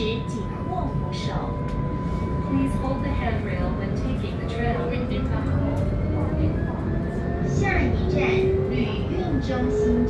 时紧握扶手。Please hold the handrail when taking the trail. 下一站，旅运中心。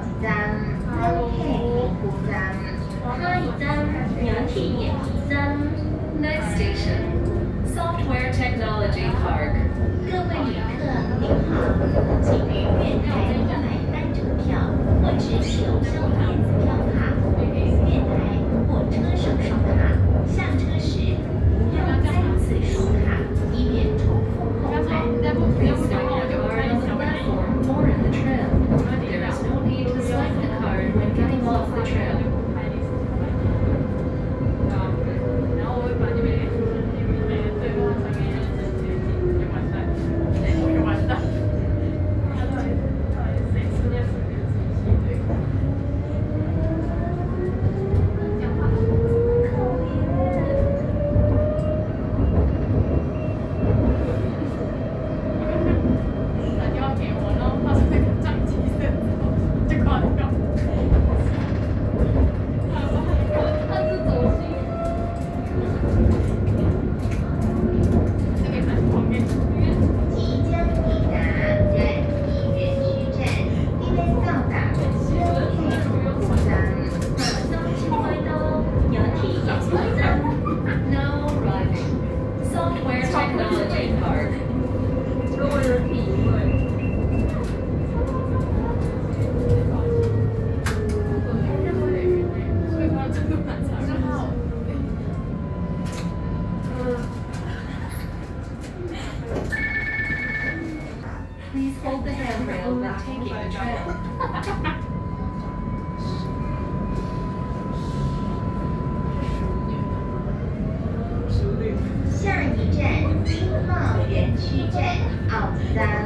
Yeah.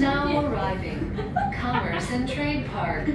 Now arriving, Commerce and Trade Park.